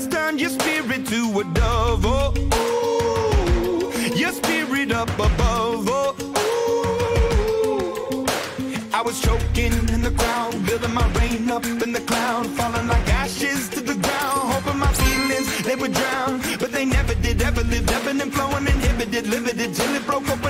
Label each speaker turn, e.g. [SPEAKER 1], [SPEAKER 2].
[SPEAKER 1] Has turned your spirit to a dove. Oh, ooh, your spirit up above. Oh, ooh. I was choking in the crowd, building my rain up in the cloud, falling like ashes to the ground, hoping my feelings they would drown, but they never did. Ever lived, ebbing and flowing, inhibited, limited till it broke open